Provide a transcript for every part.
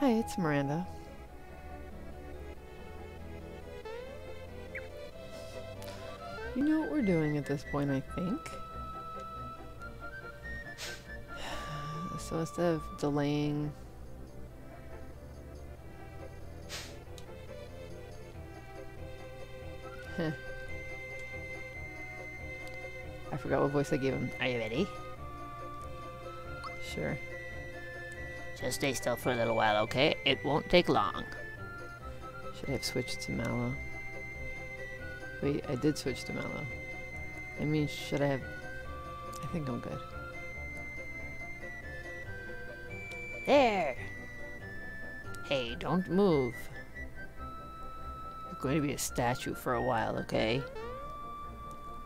Hi, it's Miranda. You know what we're doing at this point, I think. So instead of delaying I forgot what voice I gave him. Are you ready? Sure. Just stay still for a little while, okay? It won't take long. Should I have switched to Mallow? Wait, I did switch to Mallow. I mean, should I have... I think I'm good. There! Hey, don't move. You're going to be a statue for a while, okay?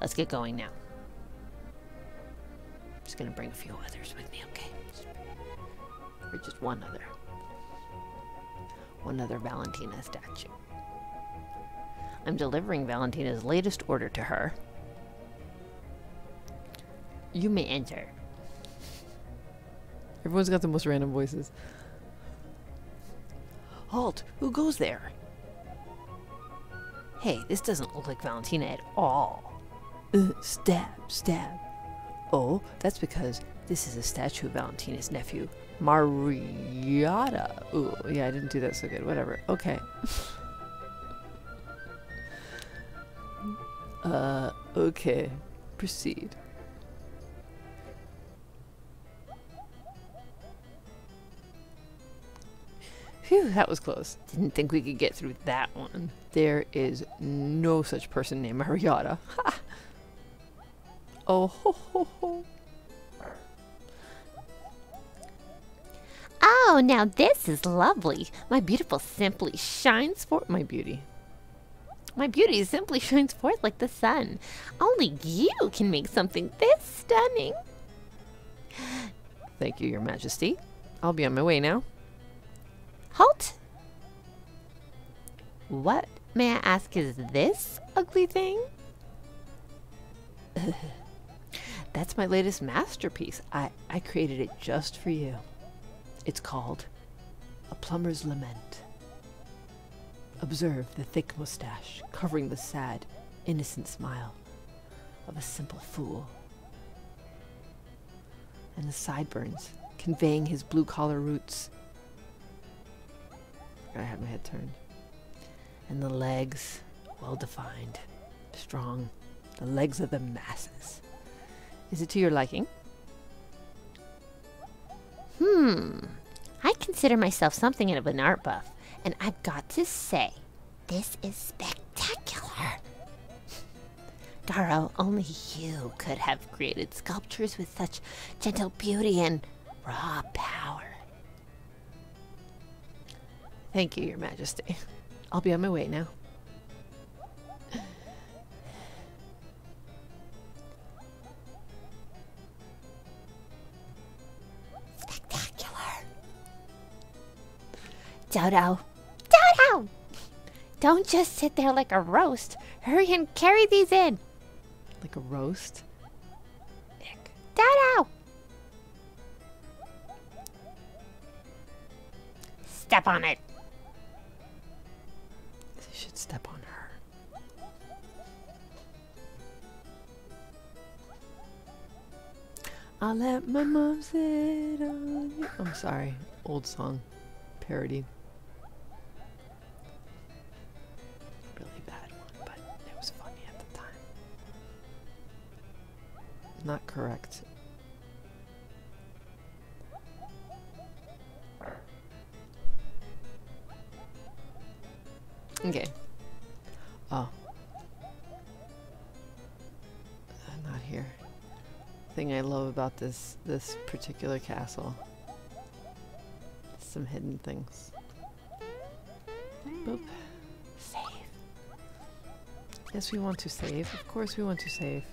Let's get going now. I'm just gonna bring a few others with me, okay? Or just one other. One other Valentina statue. I'm delivering Valentina's latest order to her. You may enter. Everyone's got the most random voices. Halt! Who goes there? Hey, this doesn't look like Valentina at all. Uh, stab, stab. Oh, that's because this is a statue of Valentina's nephew, Mariata. Ooh, yeah, I didn't do that so good. Whatever. Okay. uh, okay. Proceed. Phew, that was close. Didn't think we could get through that one. There is no such person named Mariata. oh ho ho ho. Oh, now this is lovely. My beautiful simply shines forth. My beauty. My beauty simply shines forth like the sun. Only you can make something this stunning. Thank you, Your Majesty. I'll be on my way now. Halt! What, may I ask, is this ugly thing? That's my latest masterpiece. I, I created it just for you. It's called A Plumber's Lament. Observe the thick mustache covering the sad, innocent smile of a simple fool. And the sideburns conveying his blue collar roots. I had my head turned. And the legs, well defined, strong, the legs of the masses. Is it to your liking? Hmm. I consider myself something of an art buff, and I've got to say, this is spectacular. Garro, only you could have created sculptures with such gentle beauty and raw power. Thank you, Your Majesty. I'll be on my way now. Dodo. Dodo! Don't just sit there like a roast. Hurry and carry these in. Like a roast? Ick. Dodo! Step on it. You should step on her. I'll let my mom sit on you. I'm sorry. Old song. Parody. Not correct. Okay. Oh. Not here. Thing I love about this this particular castle. Some hidden things. Boop. Save. Yes, we want to save. Of course we want to save.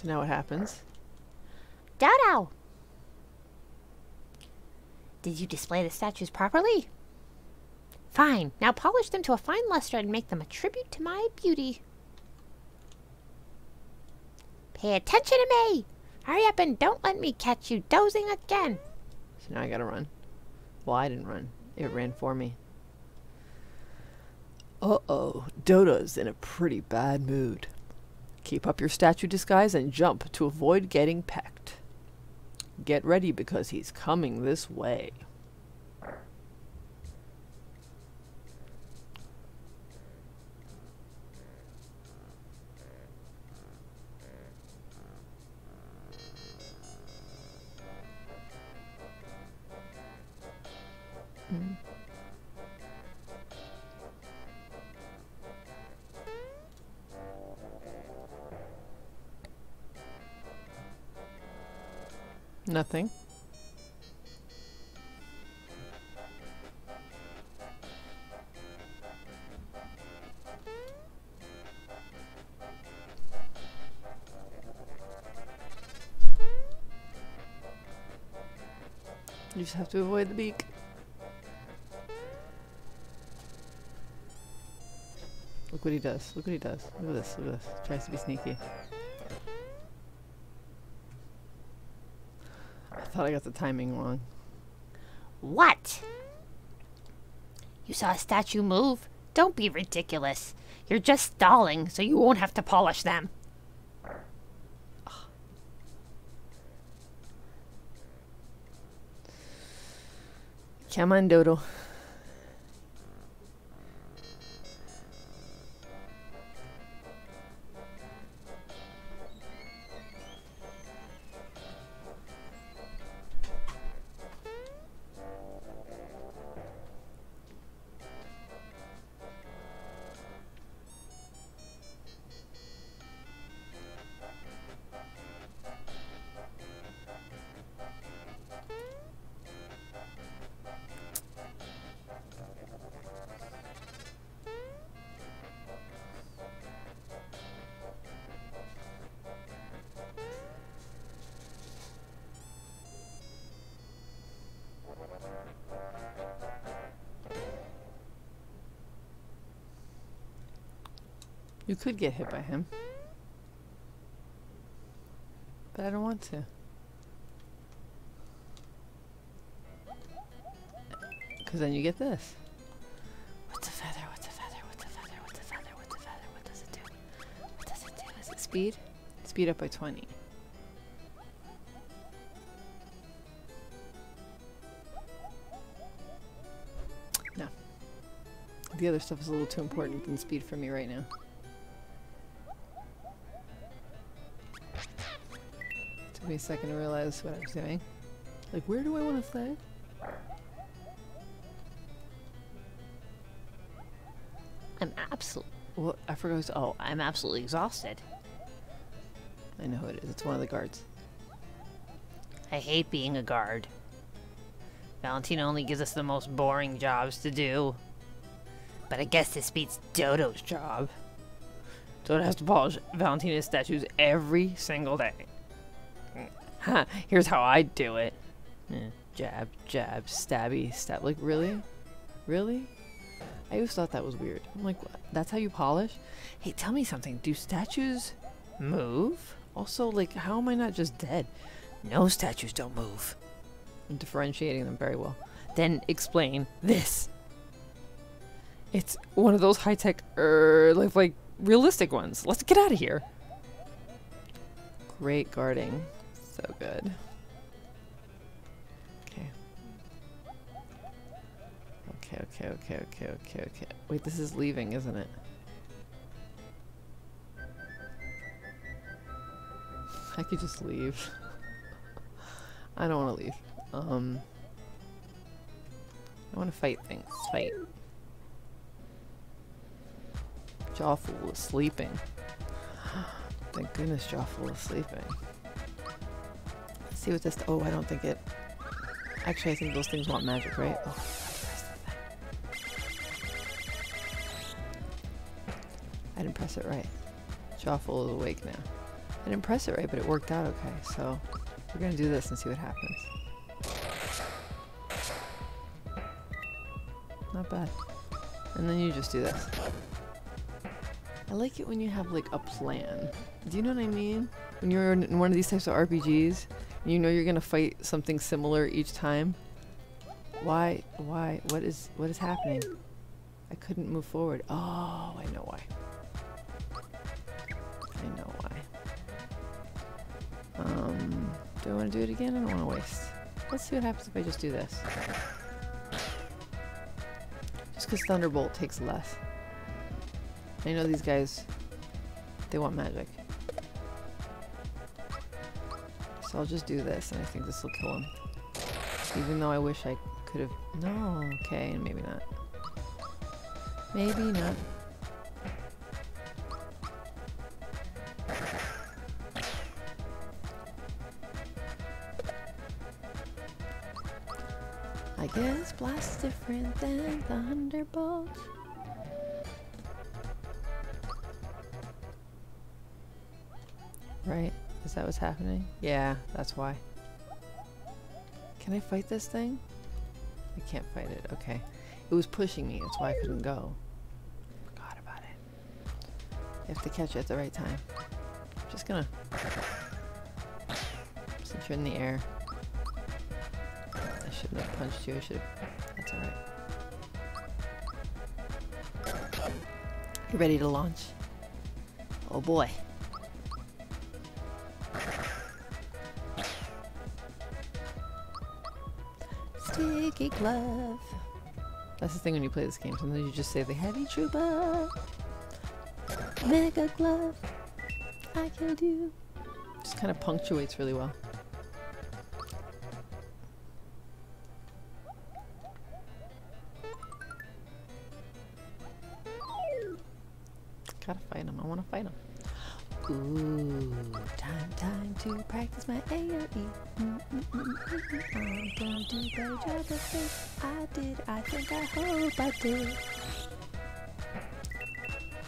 So now what happens? Dodo! Did you display the statues properly? Fine. Now polish them to a fine luster and make them a tribute to my beauty. Pay attention to me! Hurry up and don't let me catch you dozing again. So now I gotta run. Well, I didn't run. It ran for me. Uh-oh. Dodo's in a pretty bad mood. Keep up your statue disguise and jump to avoid getting pecked. Get ready because he's coming this way. To avoid the beak. Look what he does. Look what he does. Look at this. Look at this. He Tries to be sneaky. I thought I got the timing wrong. What? You saw a statue move? Don't be ridiculous. You're just stalling so you won't have to polish them. Come on, Dodo. Could get hit by him. But I don't want to. Because then you get this. What's a feather? What's a feather? What's a feather? What's a feather? What's a feather? What does it do? What does it do? Is it speed? Speed up by 20. No. The other stuff is a little too important than speed for me right now. Me a second to realize what I was doing. Like, where do I want to stay? I'm absolutely. Well, I forgot. who's- Oh, I'm absolutely exhausted. I know who it is. It's one of the guards. I hate being a guard. Valentina only gives us the most boring jobs to do. But I guess this beats Dodo's job. Dodo has to polish Valentina's statues every single day. Here's how I do it. Eh, jab, jab, stabby, stab. Like, really? Really? I always thought that was weird. I'm like, what? that's how you polish? Hey, tell me something. Do statues move? Also, like, how am I not just dead? No statues don't move. I'm differentiating them very well. Then explain this. It's one of those high tech, er, like, like realistic ones. Let's get out of here. Great guarding. So good. Okay. Okay, okay, okay, okay, okay, okay. Wait, this is leaving, isn't it? I could just leave. I don't want to leave. Um, I want to fight things. Fight. Jawful is sleeping. Thank goodness Jawful is sleeping. See what this. oh, I don't think it. Actually, I think those things want magic, right? Oh, I didn't press it right. Jawful is awake now. I didn't press it right, but it worked out okay. So we're gonna do this and see what happens. Not bad. And then you just do this. I like it when you have like a plan. Do you know what I mean? When you're in one of these types of RPGs, you know you're gonna fight something similar each time. Why? Why? What is? What is happening? I couldn't move forward. Oh, I know why. I know why. Um, do I want to do it again? I don't want to waste. Let's see what happens if I just do this. Just because Thunderbolt takes less. I know these guys, they want magic. So I'll just do this, and I think this will kill him. Even though I wish I could have... No, okay, and maybe not. Maybe not. I guess blast's different than thunderbolt. Is that what's happening? Yeah, that's why. Can I fight this thing? I can't fight it. Okay. It was pushing me. That's why I couldn't go. Forgot about it. You have to catch it at the right time. Just gonna... Since you're in the air. I shouldn't have punched you. I should have... That's alright. You ready to launch? Oh boy. Sticky glove. That's the thing when you play this game. Sometimes you just say the Heavy Troopa. Mega glove. I killed you. Just kind of punctuates really well. Job of this. I did. I think. I hope I did.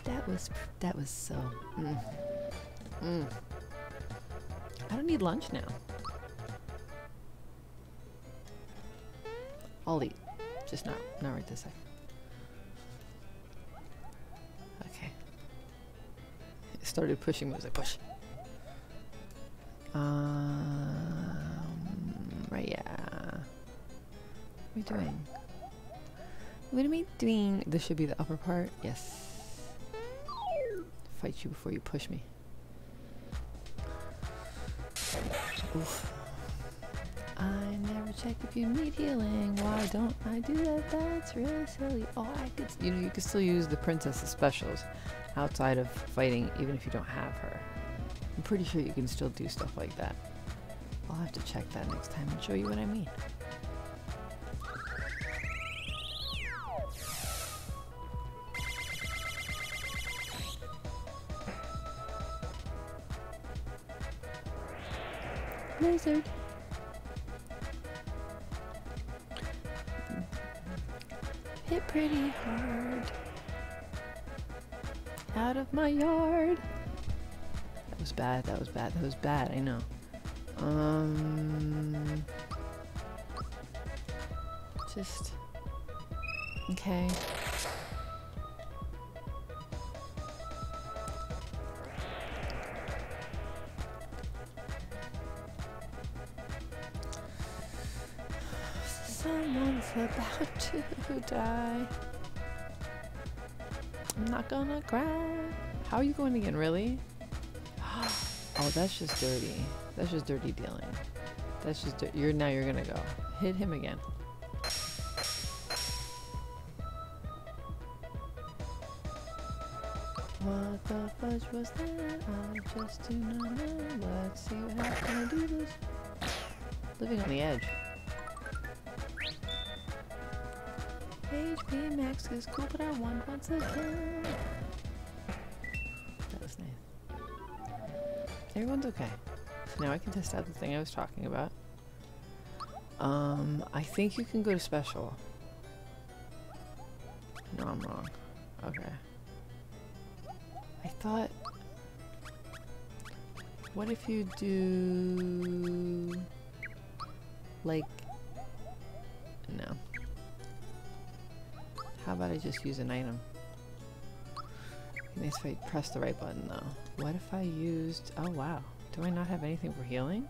That was. That was so. Mm. Mm. I don't need lunch now. I'll eat. Just not. Not right this second. Okay. It started pushing me. I was like, push. Um, right, yeah. Um, what are we doing? What are we doing? This should be the upper part. Yes. Fight you before you push me. Oof. I never check if you need healing. Why don't I do that? That's really silly. Oh, I could, you know, you could still use the princess's specials outside of fighting, even if you don't have her. I'm pretty sure you can still do stuff like that. I'll have to check that next time and show you what I mean. Hit pretty hard. Out of my yard. That was bad. That was bad. That was bad. I know. Um. Just. Okay. die. I'm not gonna cry. How are you going again, really? Oh, that's just dirty. That's just dirty dealing. That's just you're now you're gonna go. Hit him again. What the fudge was that? I just do not know. Let's see what happens I do this. Living on the edge. HP is cool, but I won once again. That was nice. Everyone's okay. Now I can test out the thing I was talking about. Um, I think you can go to special. No, I'm wrong. Okay. I thought... What if you do... Like... about I just use an item? Nice if I press the right button though. What if I used... Oh wow. Do I not have anything for healing?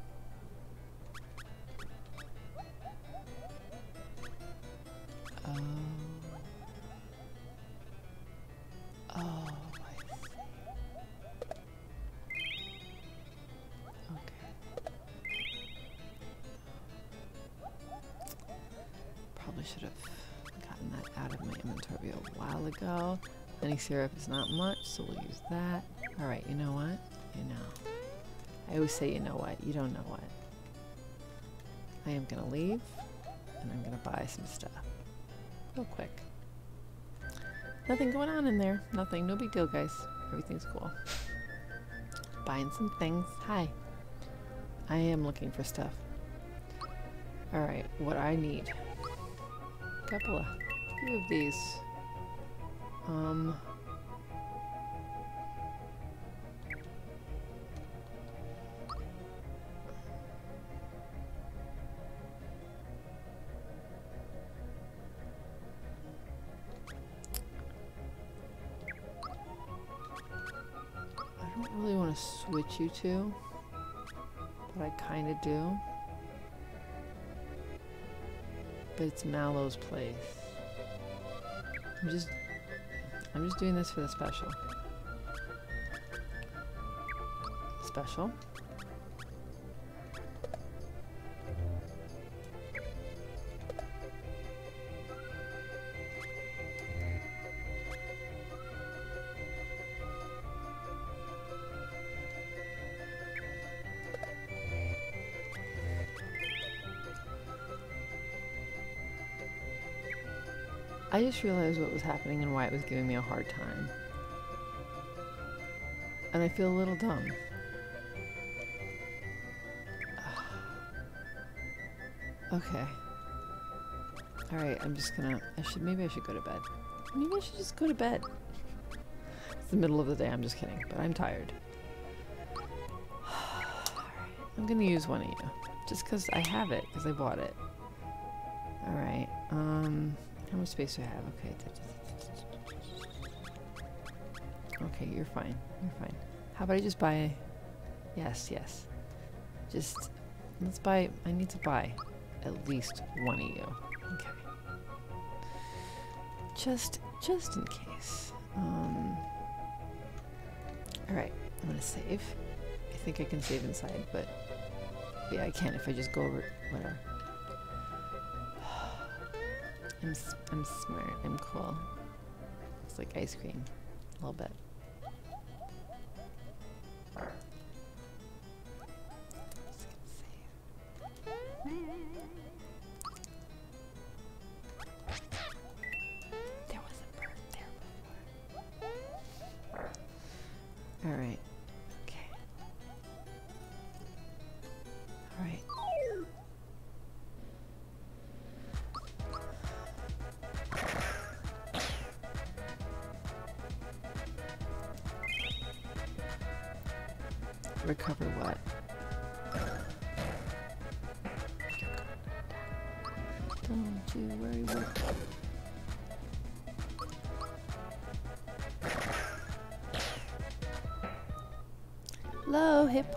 Syrup is not much, so we'll use that. Alright, you know what? You know. I always say you know what, you don't know what. I am gonna leave, and I'm gonna buy some stuff. Real quick. Nothing going on in there. Nothing. No big deal, guys. Everything's cool. Buying some things. Hi. I am looking for stuff. Alright, what I need. A couple of few of these. Um to switch you to, but I kind of do. But it's Mallow's place. I'm just, I'm just doing this for the special. Special. I just realized what was happening and why it was giving me a hard time. And I feel a little dumb. okay. Alright, I'm just gonna I should maybe I should go to bed. Maybe I should just go to bed. It's the middle of the day, I'm just kidding, but I'm tired. I'm gonna use one of you. Just because I have it, because I bought it. Alright, um how much space do I have? Okay. Okay, you're fine. You're fine. How about I just buy... Yes, yes. Just... Let's buy... I need to buy at least one of you. Okay. Just... Just in case. Um... Alright. I'm gonna save. I think I can save inside, but... Yeah, I can if I just go over... Whatever. I'm, I'm smart. I'm cool. It's like ice cream. A little bit.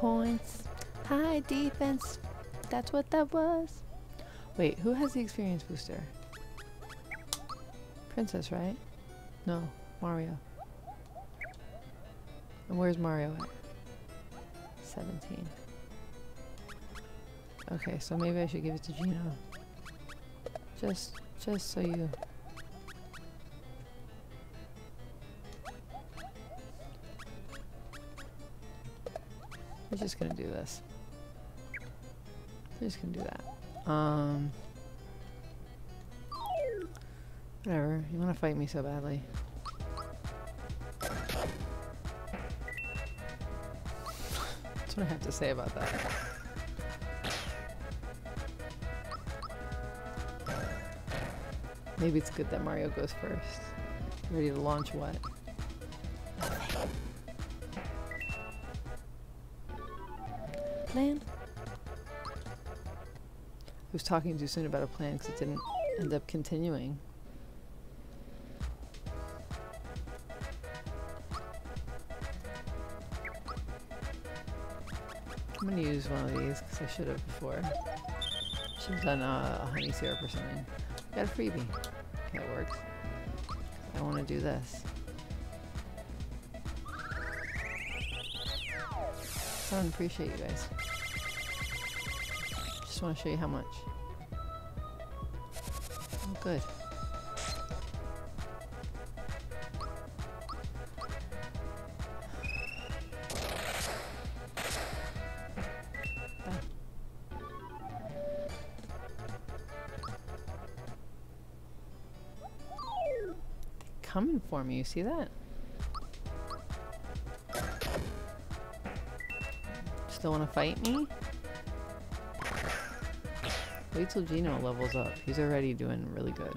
Points. High defense. That's what that was. Wait, who has the experience booster? Princess, right? No, Mario. And where's Mario at? 17. Okay, so maybe I should give it to Geno. Just, just so you... We're just gonna do this. We're just gonna do that. Um... Whatever, you wanna fight me so badly. That's what I have to say about that. Maybe it's good that Mario goes first. Ready to launch what? Was talking too soon about a plan because it didn't end up continuing. I'm gonna use one of these because I should have before. Should have done uh, a honey syrup or something. Got a freebie. It works. I want to do this. So I appreciate you guys just want to show you how much. Oh, good. coming for me, you see that? Still wanna fight me? Wait till Geno levels up. He's already doing really good.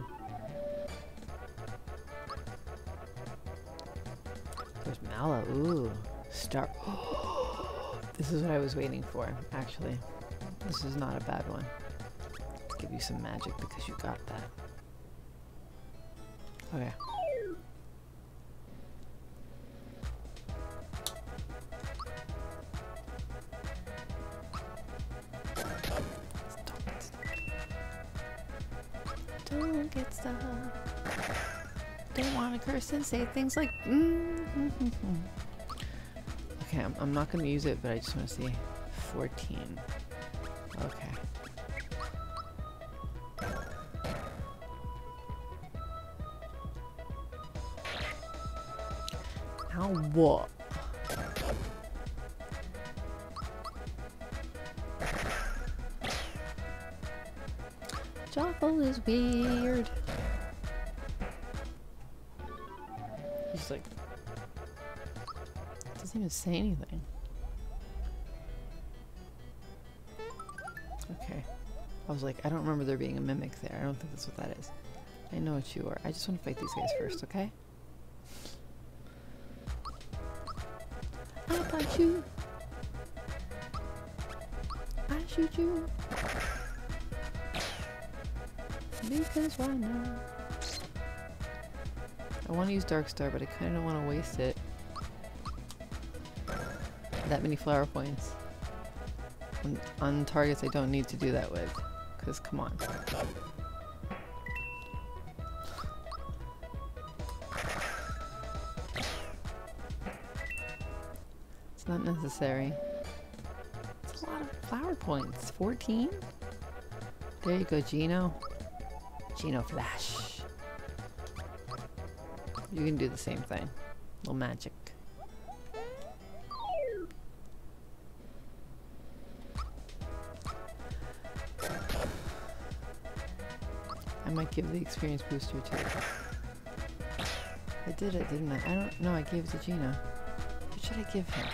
There's Mallow. Ooh. Star. this is what I was waiting for, actually. This is not a bad one. Give you some magic because you got that. Okay. And say things like. Mm -hmm. Okay, I'm, I'm not to use it, but I just want to see 14. Okay. Now what? Jawful is weird. Doesn't say anything. Okay. I was like, I don't remember there being a mimic there. I don't think that's what that is. I know what you are. I just want to fight these guys first, okay? I punch you. I shoot you. Because why not? I want to use Dark Star, but I kind of don't want to waste it. That many flower points. On, on targets I don't need to do that with. Because, come on. It's not necessary. It's a lot of flower points. 14? There you go, Geno. Geno Flash. You can do the same thing. little magic. Experience booster too. I did it, didn't I? I don't know, I gave it to Geno. What should I give him?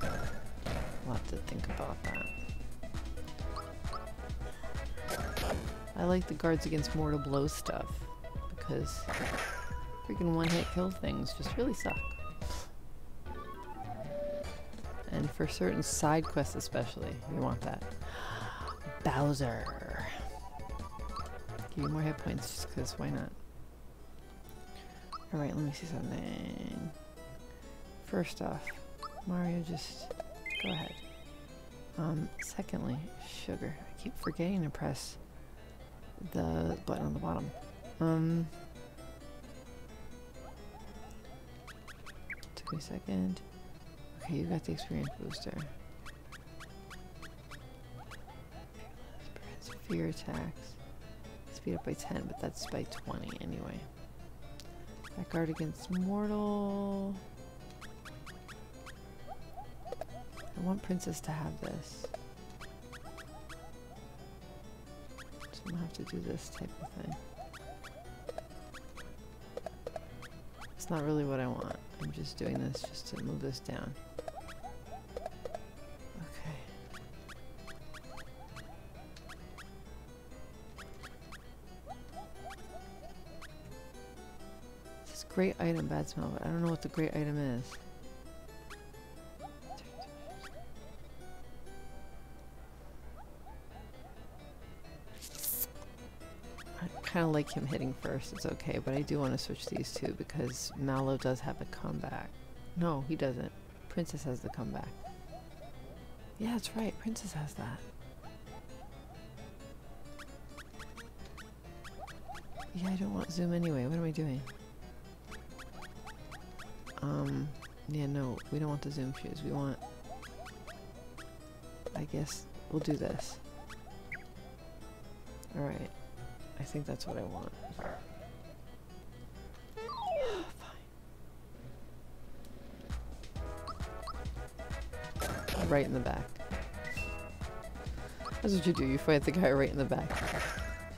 I'll have to think about that. I like the guards against mortal blow stuff because freaking one hit kill things just really suck. And for certain side quests especially, you want that. Bowser. Give you more hit points just because why not? Alright, let me see something. First off, Mario, just go ahead. Um, secondly, sugar. I keep forgetting to press the button on the bottom. Um, took me a second. Okay, you got the experience booster. Fear attacks. Speed up by 10, but that's by 20 anyway. That guard against mortal. I want Princess to have this. So I'm gonna have to do this type of thing. It's not really what I want. I'm just doing this just to move this down. Great item, bad smell, but I don't know what the great item is. I kind of like him hitting first, it's okay, but I do want to switch these two because Mallow does have a comeback. No, he doesn't. Princess has the comeback. Yeah, that's right, Princess has that. Yeah, I don't want zoom anyway, what am I doing? Um, yeah, no, we don't want the zoom shoes, we want... I guess we'll do this. Alright. I think that's what I want. Fine. Right in the back. That's what you do, you fight the guy right in the back.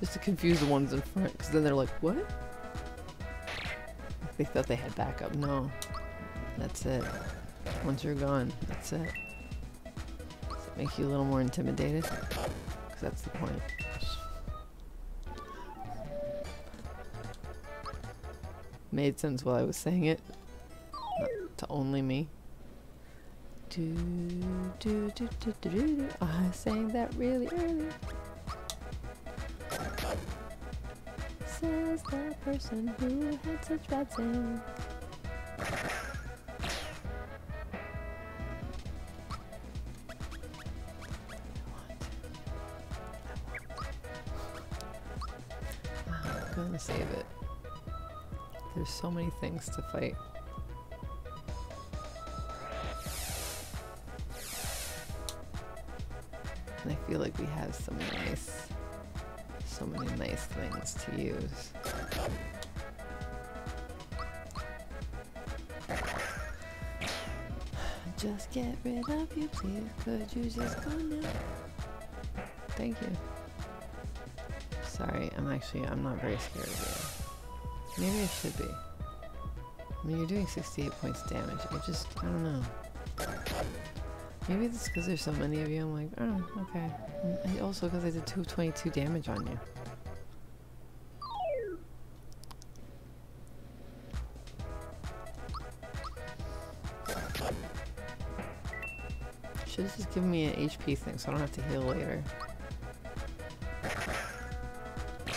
Just to confuse the ones in front, because then they're like, what? They thought they had backup. No. That's it. Once you're gone, that's it. Does it make you a little more intimidated? Because that's the point. Made sense while I was saying it. Not to only me. Do, do, do, do, do, do, do. Ah, I sang that really early. Says the person who had such bad singing. I'm gonna save it. There's so many things to fight. And I feel like we have some nice things to use. Just get rid of you, please. Could you just go now? Thank you. Sorry, I'm actually, I'm not very scared of you. Maybe I should be. I mean, you're doing 68 points damage. I just, I don't know. Maybe it's because there's so many of you. I'm like, oh, okay. And also because I did 222 damage on you. Should just give me an HP thing so I don't have to heal later.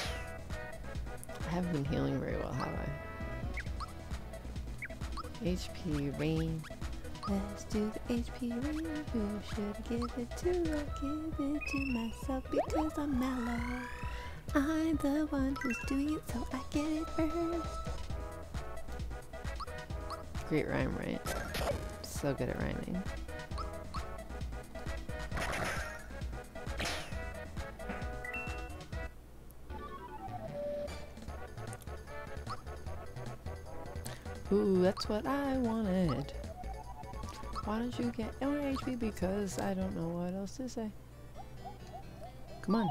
I haven't been healing very well, have I? HP rain. Let's do the HP rain. Who should I give it to? I give it to myself because I'm Mallow. I'm the one who's doing it, so I get it first. Great rhyme, right? So good at rhyming. Ooh, that's what I wanted. Why don't you get more HP? Because I don't know what else to say. Come on.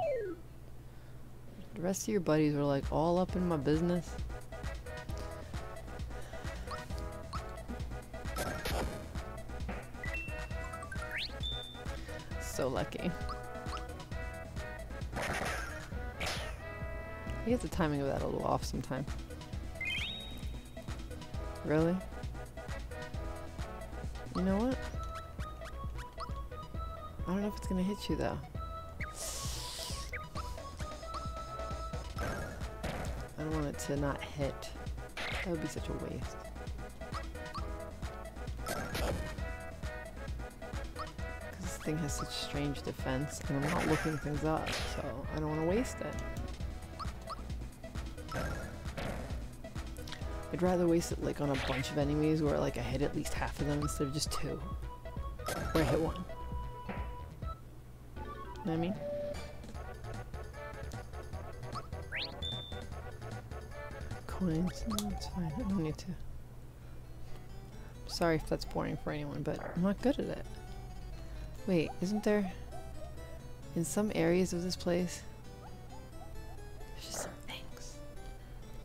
The rest of your buddies were like all up in my business. So lucky. I get the timing of that a little off sometimes. Really? You know what? I don't know if it's gonna hit you though. I don't want it to not hit. That would be such a waste. Because this thing has such strange defense and I'm not looking things up, so I don't want to waste it. I'd rather waste it like on a bunch of enemies where like I hit at least half of them instead of just two. Or I hit one. Know I mean? Coins, it's fine. I don't need to. Sorry if that's boring for anyone, but I'm not good at it. Wait, isn't there... In some areas of this place... There's just.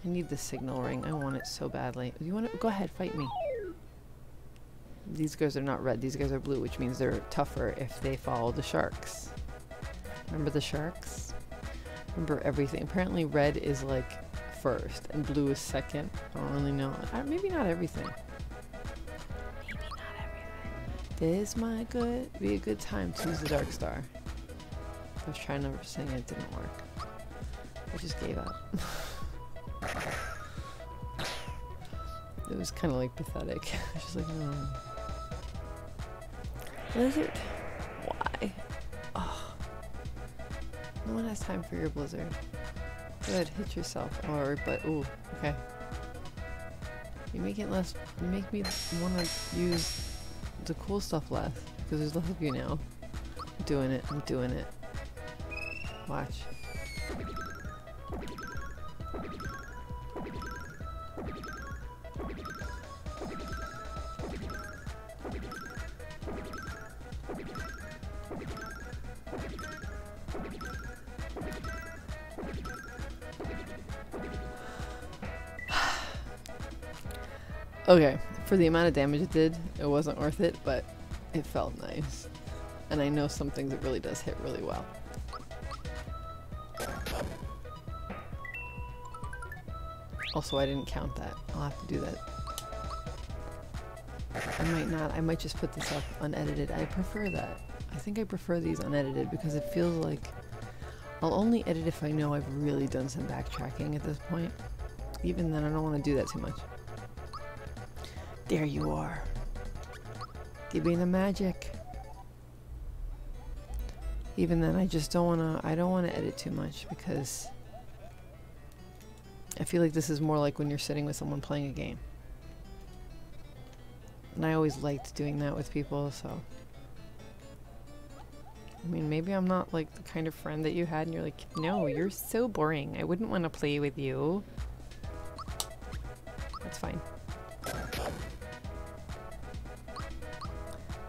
I need the signal ring. I want it so badly. You want to Go ahead, fight me. These guys are not red. These guys are blue, which means they're tougher if they follow the sharks. Remember the sharks? Remember everything. Apparently red is like first and blue is second. I don't really know. Maybe not everything. Maybe not everything. This might good be a good time to use the Dark Star. I was trying to sing it, it didn't work. I just gave up. it was kind of like pathetic. Just like, oh. Blizzard? Why? Oh. No one has time for your blizzard. Good, hit yourself. Oh, or, but, ooh, okay. You make it less, you make me want to use the cool stuff less. Because there's less of you now. I'm doing it, I'm doing it. Watch. Okay, for the amount of damage it did, it wasn't worth it, but it felt nice. And I know some things it really does hit really well. Also, I didn't count that. I'll have to do that. I might not. I might just put this up unedited. I prefer that. I think I prefer these unedited because it feels like I'll only edit if I know I've really done some backtracking at this point. Even then, I don't want to do that too much. There you are. Give me the magic. Even then, I just don't want to, I don't want to edit too much because I feel like this is more like when you're sitting with someone playing a game. And I always liked doing that with people, so. I mean, maybe I'm not like the kind of friend that you had and you're like, no, you're so boring. I wouldn't want to play with you. That's fine.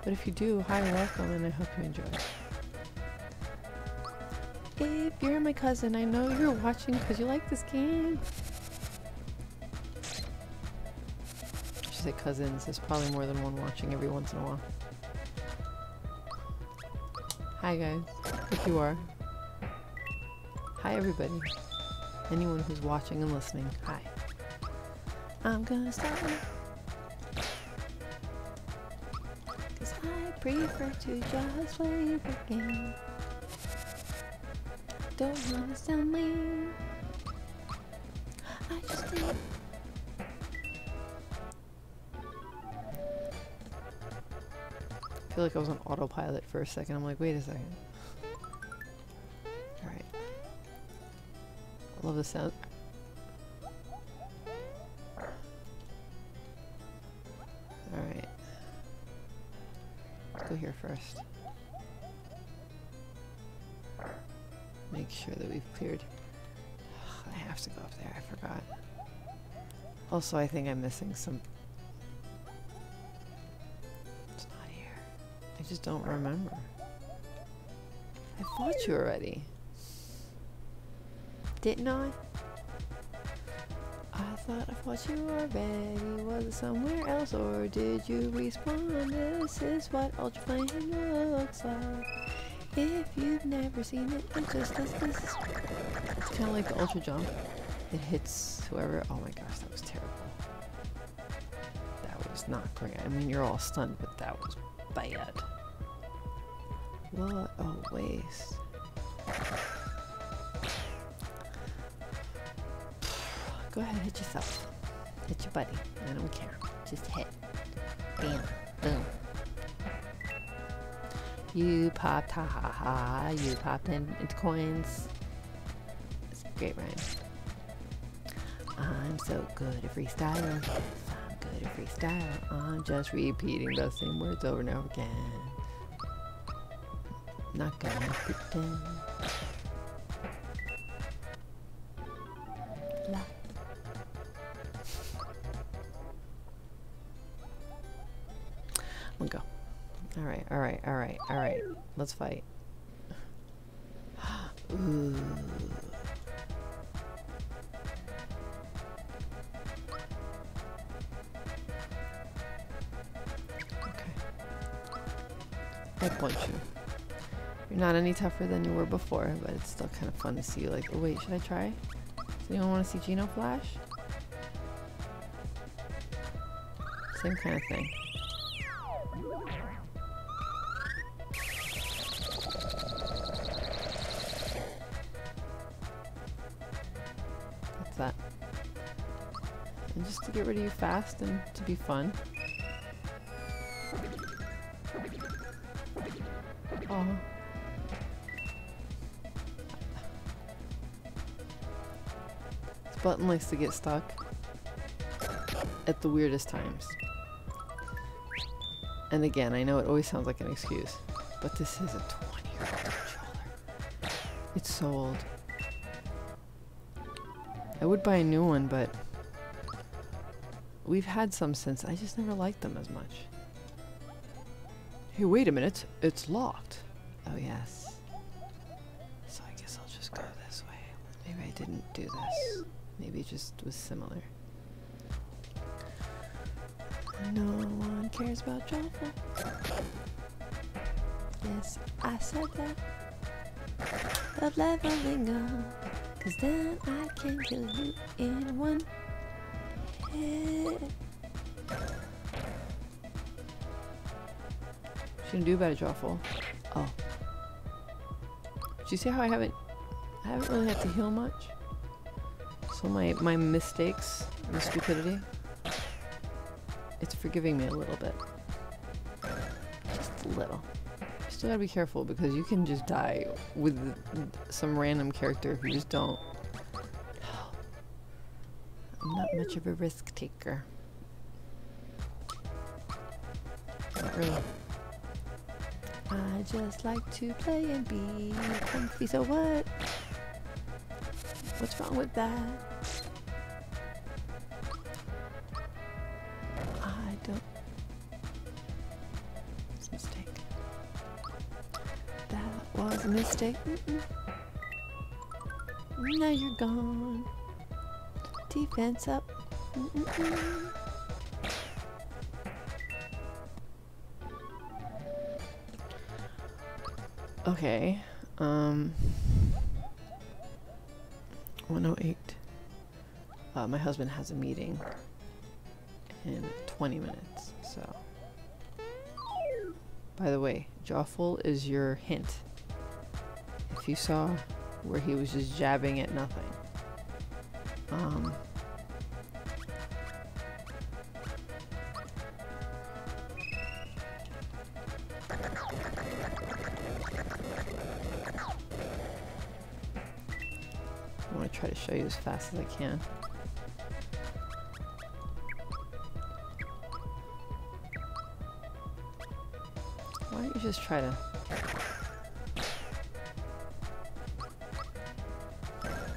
But if you do, hi, welcome, and I hope you enjoy. If you're my cousin, I know you're watching because you like this game. Should say cousins. There's probably more than one watching every once in a while. Hi guys, if you are. Hi everybody. Anyone who's watching and listening, hi. I'm gonna start prefer to just the game. Don't wanna sound lame. I just do. I feel like I was on autopilot for a second. I'm like, wait a second. Alright. I love the sound. Go here first. Make sure that we've cleared. I have to go up there, I forgot. Also, I think I'm missing some it's not here. I just don't remember. I fought you already. Didn't I? Thought I fought you already. Was it somewhere else or did you respawn? This is what Ultra Flame looks like. If you've never seen it, it just does this. It's kind of like the Ultra Jump. It hits whoever. Oh my gosh, that was terrible. That was not great. I mean, you're all stunned, but that was bad. What a waste. Go ahead, hit yourself. Hit your buddy. I don't care. Just hit. Bam. Boom. You popped, ha ha ha. You popped in, into coins. It's a great rhyme. I'm so good at freestyle. I'm good at freestyle. I'm just repeating those same words over and over again. Not gonna pretend. Let's fight. Ooh. Okay. I punch you. You're not any tougher than you were before, but it's still kind of fun to see you like, oh wait, should I try? Does anyone want to see Geno Flash? Same kind of thing. Fast and to be fun. Oh. This button likes to get stuck at the weirdest times. And again, I know it always sounds like an excuse, but this is a 20 year old controller. It's so old. I would buy a new one, but we've had some since. I just never liked them as much. Hey, wait a minute. It's locked. Oh, yes. So I guess I'll just go this way. Maybe I didn't do this. Maybe it just was similar. No one cares about Jawful. Yes, I said that. But leveling up, cause then I can kill you in one hit. Shouldn't do about it, Jawful. Oh. Did you see how I haven't I haven't really had to heal much? So my my mistakes, my stupidity, it's forgiving me a little bit. Just a little. You still gotta be careful because you can just die with some random character who just don't. Much of a risk taker. Not really. I just like to play and be comfy, so what? What's wrong with that? I don't. It's a mistake. That was a mistake. Mm-mm. Now you're gone. Defense up. Okay. Um. 108. Uh, my husband has a meeting in 20 minutes, so. By the way, Jawful is your hint. If you saw where he was just jabbing at nothing. Um. Fast as I can. Why don't you just try to...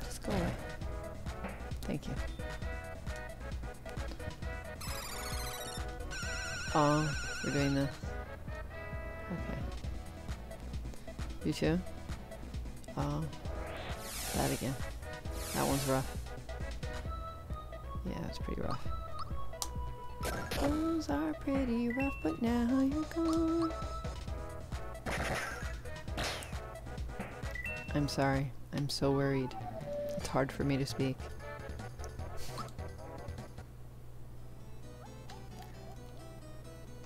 Just go away. Thank you. Oh, we're doing this. Okay. You too? Rough. Yeah, it's pretty rough. Those are pretty rough, but now you're gone. I'm sorry. I'm so worried. It's hard for me to speak.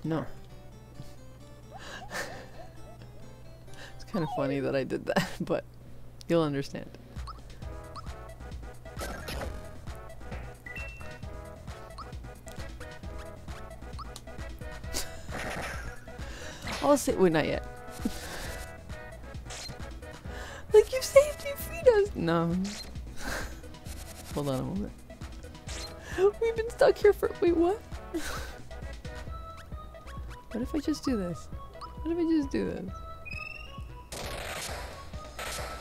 No. it's kind of funny that I did that, but you'll understand. Say, wait, not yet. like you saved me, us. No. Hold on a moment. We've been stuck here for, wait, what? what if I just do this? What if I just do this?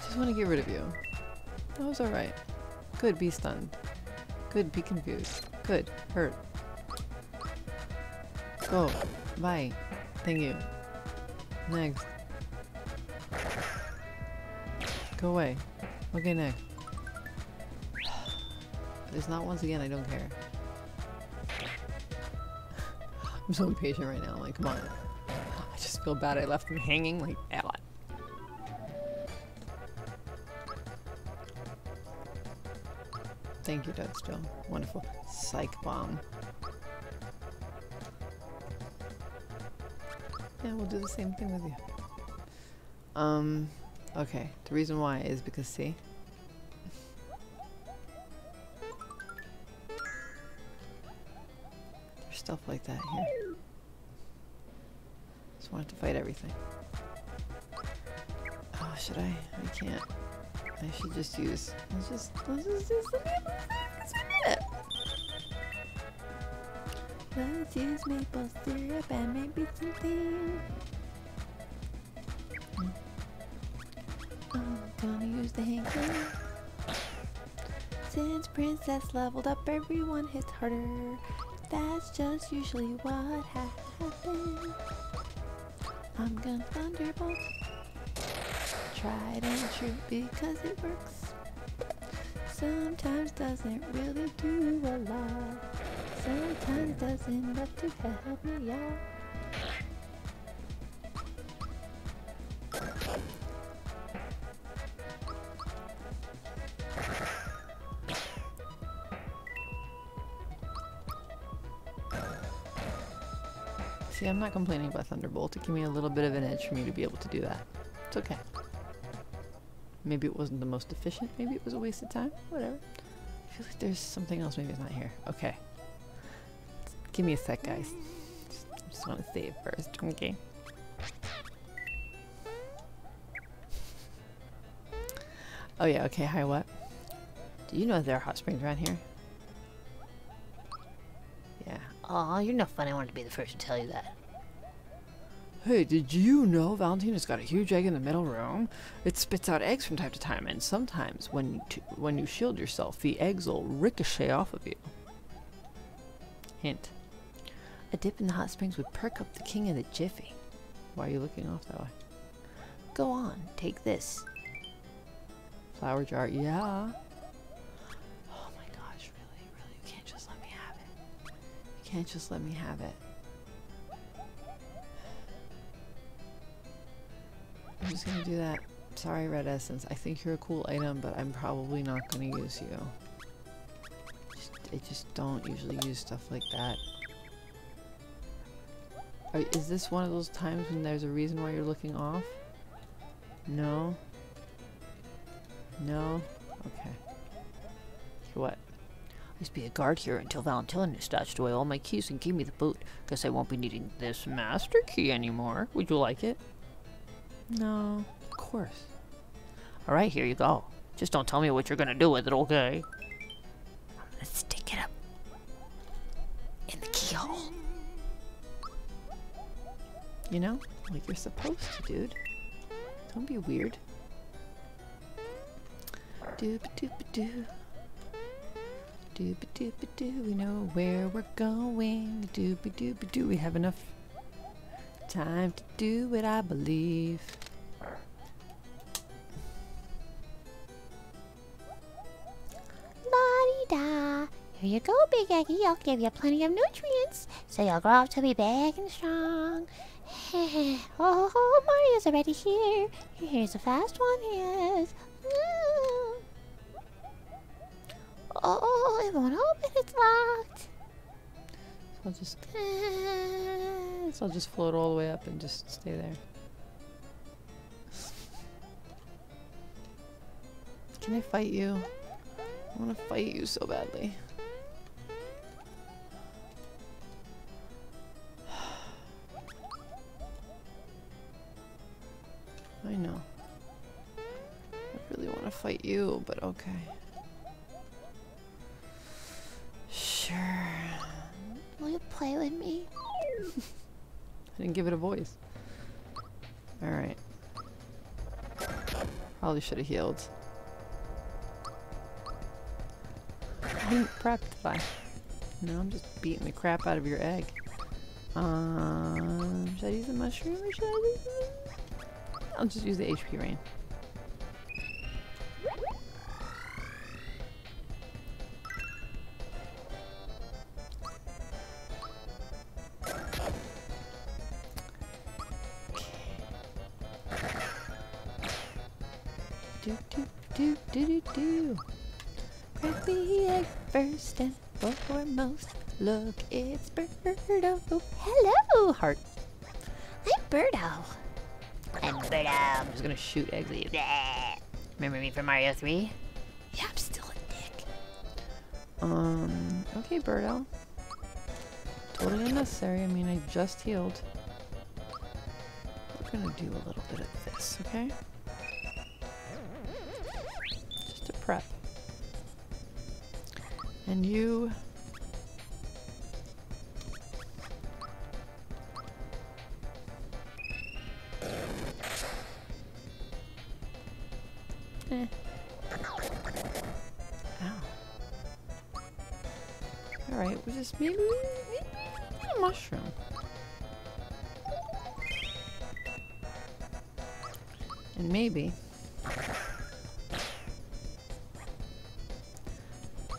Just want to get rid of you. That was alright. Good, be stunned. Good, be confused. Good, hurt. Go. Bye. Thank you. Next. Go away. Okay, next. There's not once again, I don't care. I'm so impatient right now. Like, come on. I just feel bad I left him hanging. Like, out. Thank you, Deadstone. Wonderful. Psych bomb. Yeah, we'll do the same thing with you. Um, okay. The reason why is because, see? There's stuff like that here. Just wanted to fight everything. Oh, should I? I can't. I should just use. Let's just. Let's just use the maple syrup. Let's use maple syrup and maybe something. Mm. I'm gonna use the cannon. Since Princess leveled up, everyone hits harder. That's just usually what happens. I'm gonna thunderbolt. Tried and true because it works. Sometimes doesn't really do a lot. Sometimes does enough to help me out. See, I'm not complaining about Thunderbolt. It gave me a little bit of an edge for me to be able to do that. It's okay. Maybe it wasn't the most efficient. Maybe it was a waste of time. Whatever. I feel like there's something else. Maybe it's not here. Okay. Give me a sec, guys. Just, just want to save first. Okay. Oh yeah. Okay. Hi. What? Do you know there are hot springs around here? Yeah. Aw, you're no fun. I wanted to be the first to tell you that. Hey, did you know Valentina's got a huge egg in the middle room? It spits out eggs from time to time, and sometimes when you when you shield yourself, the eggs will ricochet off of you. Hint: A dip in the hot springs would perk up the king in a jiffy. Why are you looking off that way? Go on, take this. Flower jar, yeah. Oh my gosh, really, really, you can't just let me have it. You can't just let me have it. I'm just gonna do that. Sorry, Red Essence. I think you're a cool item, but I'm probably not gonna use you. I just don't usually use stuff like that. Is this one of those times when there's a reason why you're looking off? No? No? Okay. What? I used to be a guard here until Valentina stashed away all my keys and gave me the boot. Guess I won't be needing this master key anymore. Would you like it? No, of course. Alright, here you go. Just don't tell me what you're gonna do with it, okay? You know, like you're supposed to, dude. Don't be weird. Doop doop doo. Doop doop doo. We know where we're going. Doop doop doo. We have enough time to do it, I believe. Here you go, Big Eggy. I'll give you plenty of nutrients, so you'll grow up to be big and strong. oh, oh Mario's already here. Here's a fast one, he is. Ooh. Oh, it won't open. It's locked. So I'll just, so I'll just float all the way up and just stay there. Can I fight you? I want to fight you so badly. I know. I really want to fight you, but okay. Sure. Will you play with me? I didn't give it a voice. Alright. Probably should have healed. I didn't prep, I? No, I'm just beating the crap out of your egg. Um, should I use the mushroom or should I use the... I'll just use the HP rain. Do do do do do do. Crack the egg first and foremost. Look, it's Birdo. Gonna shoot eggs at you. Remember me from Mario 3? Yeah, I'm still a dick. Um, okay, Birdo. Totally unnecessary. I mean, I just healed. We're gonna do a little bit of this, okay? Just to prep. And you... Just maybe, maybe a mushroom. And maybe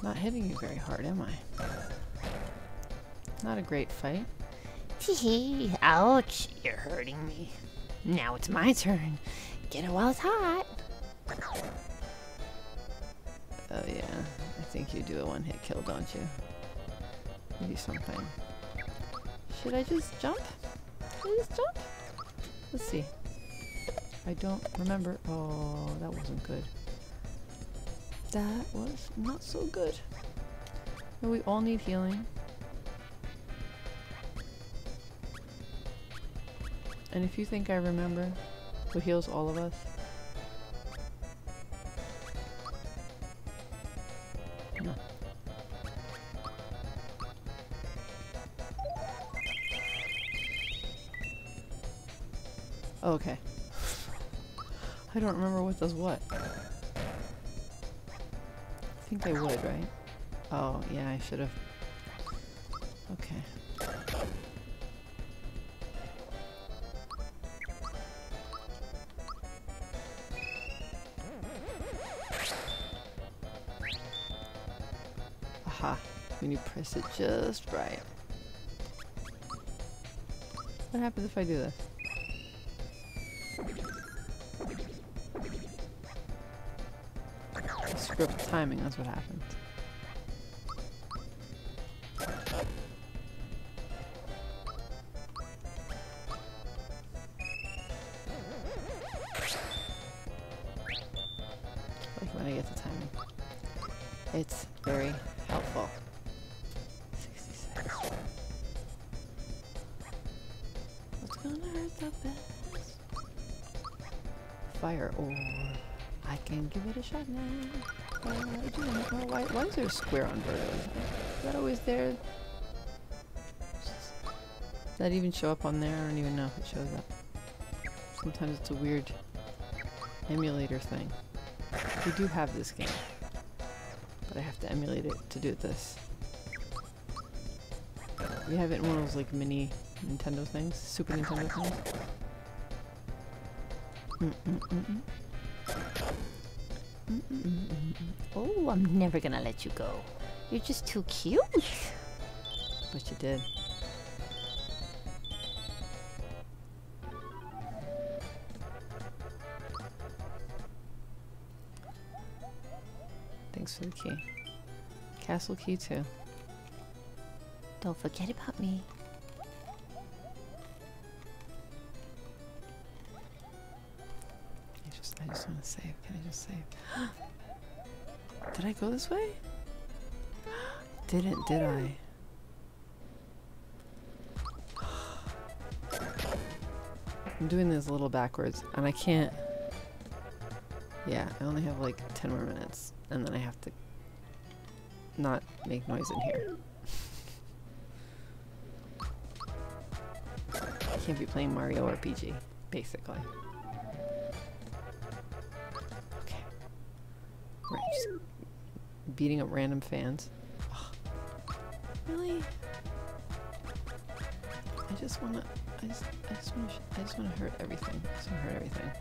not hitting you very hard, am I? Not a great fight. Tee Ouch. You're hurting me. Now it's my turn. Get it while it's hot. Oh yeah, I think you do a one-hit kill, don't you? Maybe something. Should I just jump? Should I just jump? Let's see. I don't remember. Oh, that wasn't good. That was not so good. We all need healing. And if you think I remember who heals all of us, Oh, okay. I don't remember what does what. I think I would, right? Oh, yeah, I should have. Okay. Aha. When you press it just right. What happens if I do this? Timing, that's what happens. Like when I get the timing. It's very helpful. 66. What's gonna hurt the best? Fire or I can give it a shot now. A square on Birdo? Is that always there? Does that even show up on there? I don't even know if it shows up. Sometimes it's a weird emulator thing. We do have this game, but I have to emulate it to do this. We have it in one of those like mini Nintendo things, Super Nintendo things. Mm -mm -mm -mm. Mm -mm. Oh, I'm never gonna let you go. You're just too cute. But you did. Thanks for the key. Castle key too. Don't forget about me. To save. Can I just save? did I go this way? Didn't, did I? I'm doing this a little backwards, and I can't. Yeah, I only have like 10 more minutes, and then I have to not make noise in here. I can't be playing Mario RPG, basically. Beating up random fans. Really? I just wanna. I just. I just wanna. I just wanna hurt everything. I just wanna hurt everything.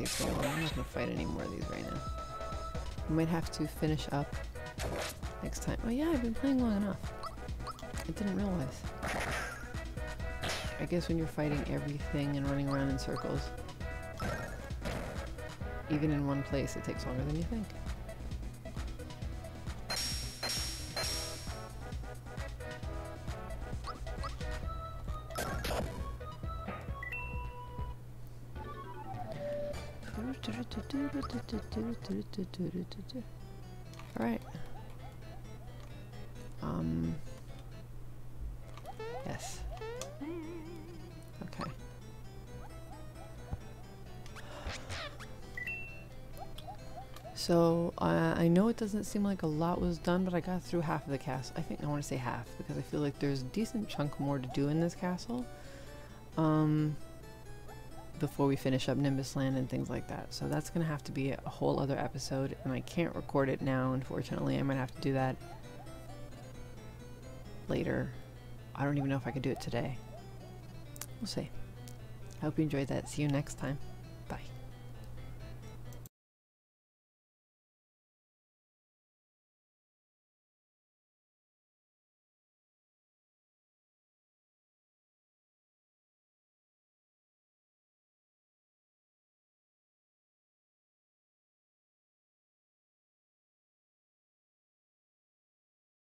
It's gonna take so long. I'm not gonna fight any more of these right now. We might have to finish up next time. Oh yeah, I've been playing long enough. I didn't realize. I guess when you're fighting everything and running around in circles, even in one place, it takes longer than you think. Alright. Um. Yes. Okay. So, uh, I know it doesn't seem like a lot was done, but I got through half of the castle. I think I want to say half, because I feel like there's a decent chunk more to do in this castle. Um, before we finish up Nimbus Land and things like that. So that's going to have to be a whole other episode, and I can't record it now, unfortunately. I might have to do that later. I don't even know if I could do it today. We'll see. I hope you enjoyed that. See you next time.